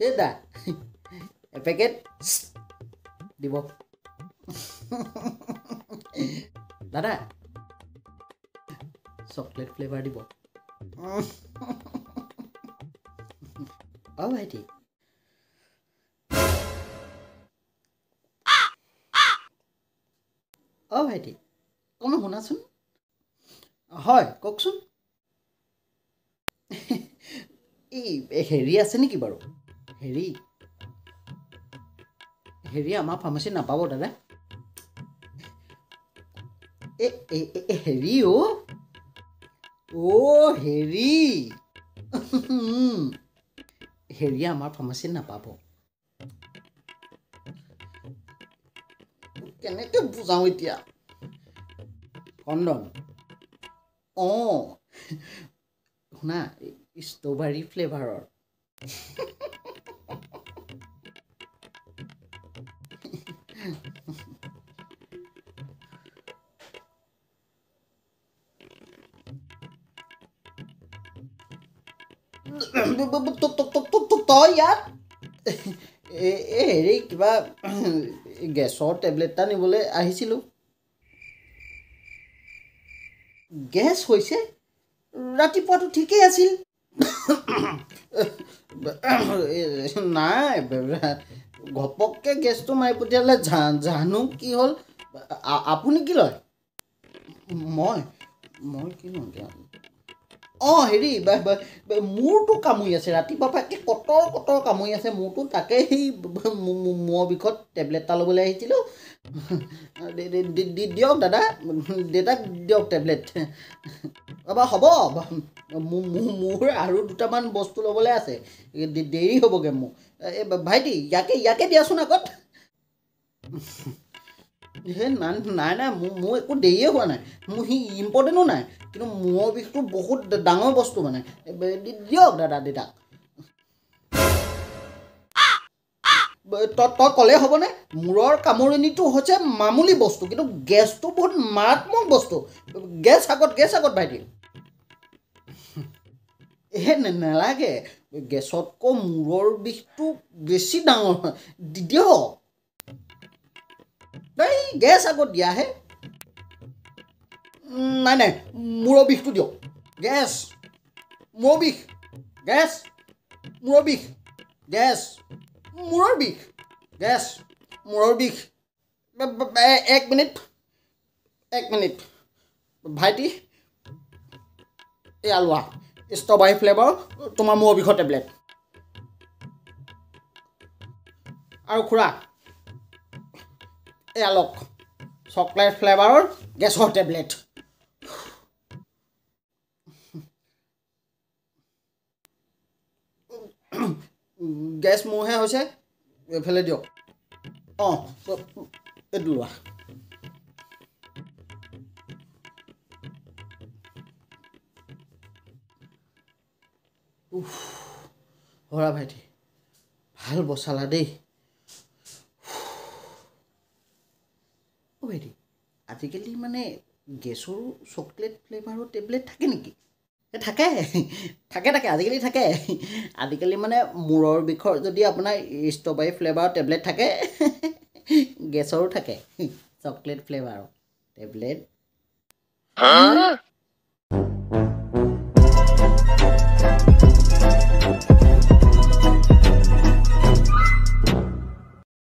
এই দা এপেকেট দিব দাদা চকলেট ফ্লেভাৰ দিব অঁ ভাইটি অঁ ভাইটি অকণমান শুনাচোন হয় কওকচোন এই হেৰি আছে নেকি বাৰু হেৰি হেৰি আমাৰ ফাৰ্মাচীত নাপাব দাদা হেৰি অ' অ' হেৰি হেৰি আমাৰ ফাৰ্মাচীত নাপাব কেনেকৈ বুজাওঁ এতিয়া কণ্ডম অঁ শুনা ষ্ট্ৰবেৰী ফ্লেভাৰৰ তই ইয়াত? এই হেৰি কিবা গেছৰ টেবলেট এটা নিবলৈ আহিছিলোঁ। গেছ হৈছে? ৰাতিপুৱাটো ঠিকেই আছিল। নাই ঘপককৈ গেছটো মাৰি পঠিয়ালে জা- জানো কি হ'ল? আপুনি কি লয়? মই মই কি এতিয়া? অঁ হেৰি মূৰটো কামুৰি আছে ৰাতিপুৱা পৰা কটৰ কটৰ কামুৰি আছে মূৰটো তাকে সেই মূৰৰ বিষত টেবলেট এটা ল'বলৈ আহিছিলোঁ। দিয়ক দাদা দেউতাক দিয়ক টেবলেট। ৰ'বা হ'ব। মোৰ আৰু দুটামান বস্তু ল'বলৈ আছে। দেৰি হ'বগৈ মোৰ এই ভাইটি ইয়াকে ইয়াকে দিয়াচোন আগত। নাই নাই নাই মোৰ মোৰ একো দেৰিয়ে হোৱা নাই। মোৰ সি ইম্পৰ্টেণ্টো নাই কিন্তু মূৰৰ বিষটো বহুত ডাঙৰ বস্তু মানে। দিয়ক দাদা দেউতাক তই ক'লেই হ'বনে? মূৰৰ কামোৰণিটো হৈছে মামুলি বস্তু কিন্তু গেছটো বহুত মাৰাত্মক বস্তু। গেছ আগত গেছ আগত ভাইটি হে নে- নেলাগে। গেছতকৈ মূৰৰ বিষটো বেছি ডাঙৰ হয়। দিয়ক। এই গেছ আগত দিয়াহে নাই নাই মূৰৰ বিষটো দিয়ক। গেছ মূৰৰ বিষ গেছ মূৰৰ বিষ গেছ মূৰৰ বিষ গেছ মূৰৰ বিষ। এক মিনিট এক মিনিট। ভাইটি এয়া লোৱা ষ্ট্ৰবেৰী ফ্লেভাৰ তোমাৰ মূৰৰ বিষৰ টেবলেট। আৰু খুৰা এয়া লওক। চকলেট ফ্লেভাৰৰ গেছৰ টেবলেট। গেছ মোৰহে হৈছে এইফালে দিয়ক। অঁ এইটো লোৱা। হৰা ভাইটি ভাল বচালা দেই। অ' ভাইটি আজিকালি মানে গেছৰো চকলেট ফ্লেভাৰৰ টেবলেট থাকে নেকি? থাকে। থাকে থাকে। আজিকালি থাকে। আজিকালি মানে মূৰৰ বিষৰ যদি আপোনাৰ ষ্ট্ৰবেৰী ফ্লেভাৰৰ টেবলেট থাকে গেছৰো থাকে। Chocolate ফ্লেভাৰৰ tablet